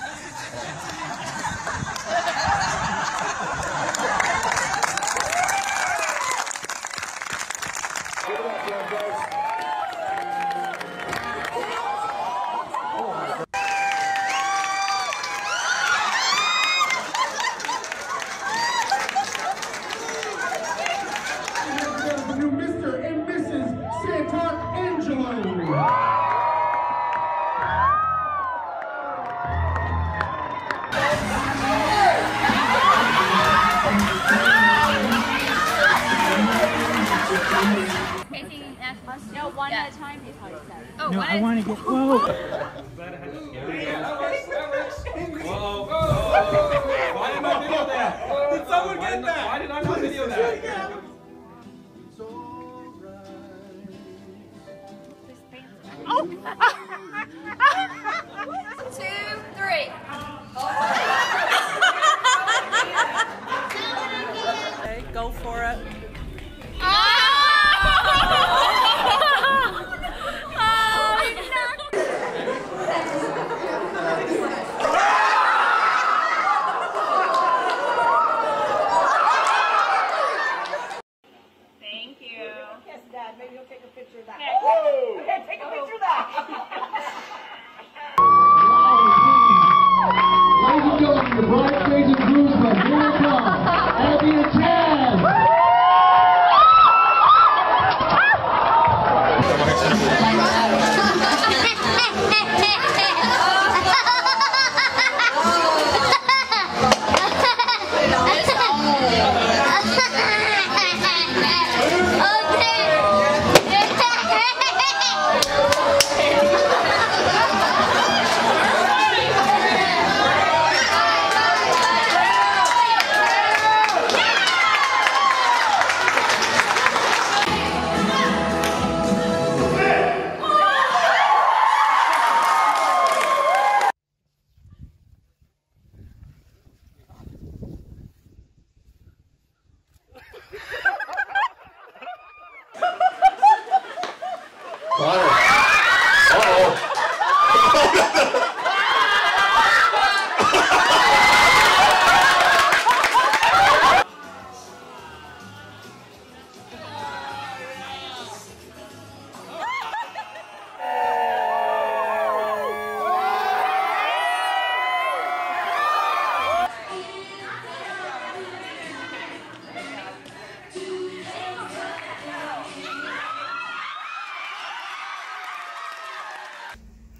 may kiss the bride. the new Mr. and Mrs. Santangelo. No, one at a time is how you said. Oh, No, what I want to get. Whoa! Whoa! Why did I video that? Did someone get that? Why did I not video that? Two, oh.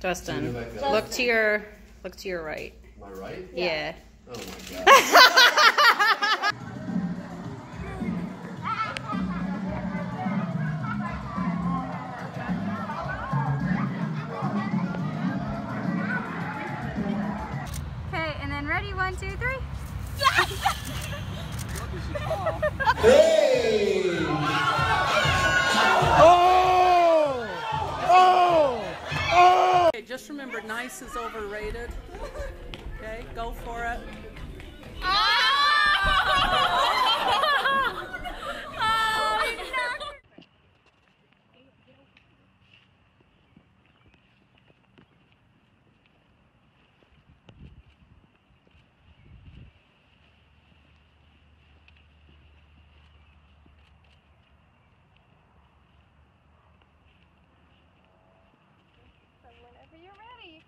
Justin, look to your look to your right. My right? Yeah. Oh my god. Okay, and then ready, one, two, three. Okay, just remember, nice is overrated. Okay, go for it.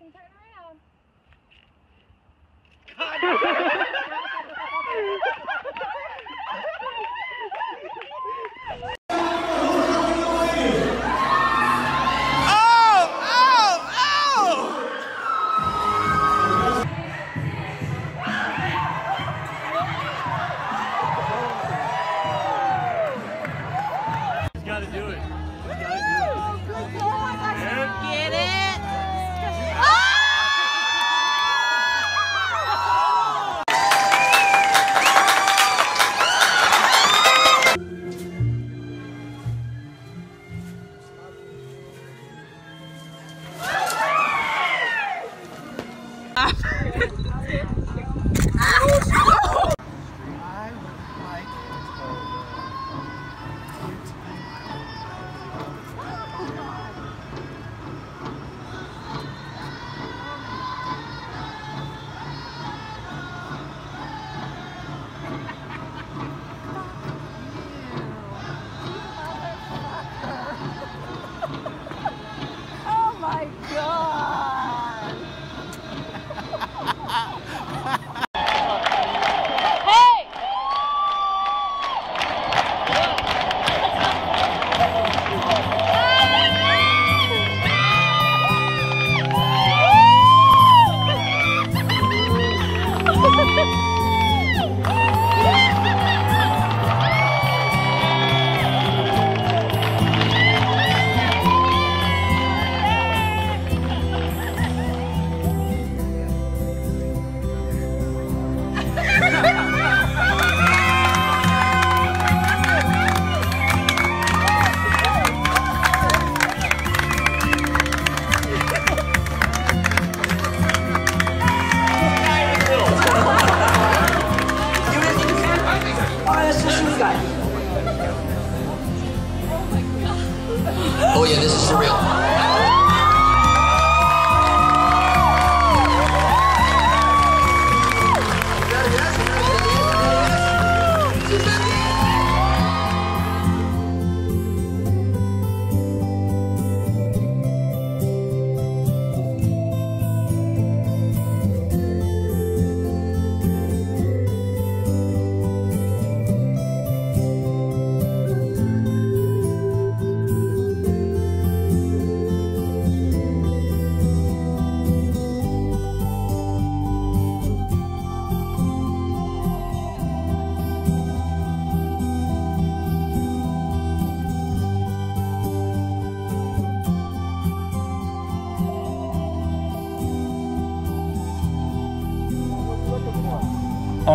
Ready, Oh yeah, this is for real.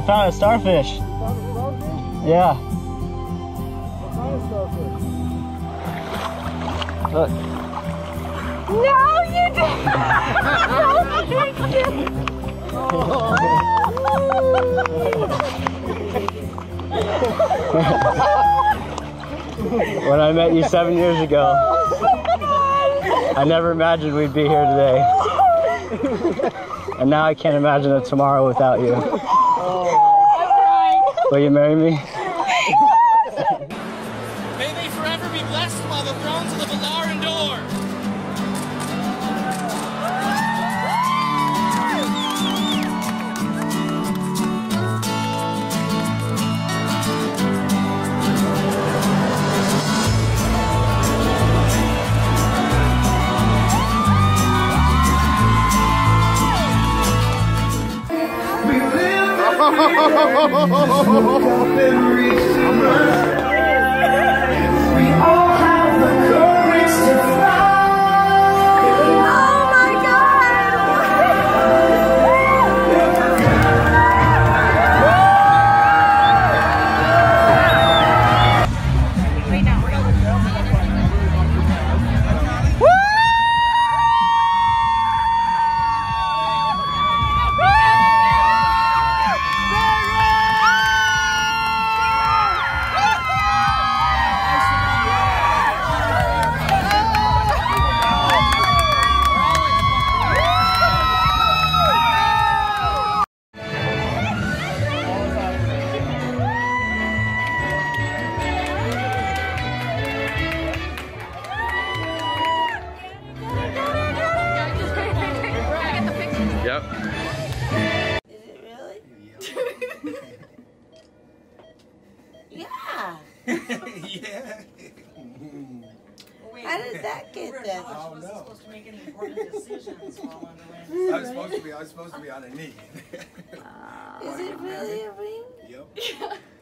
I found a starfish. Yeah. Look. No, you didn't! When I met you seven years ago, I never imagined we'd be here today. And now I can't imagine a tomorrow without you. Will you marry me? Oh Yeah. yeah. How did that get there? I don't know. supposed to make any important decisions while I was supposed to be. I was supposed to be on a knee. Is it really a ring? Yep.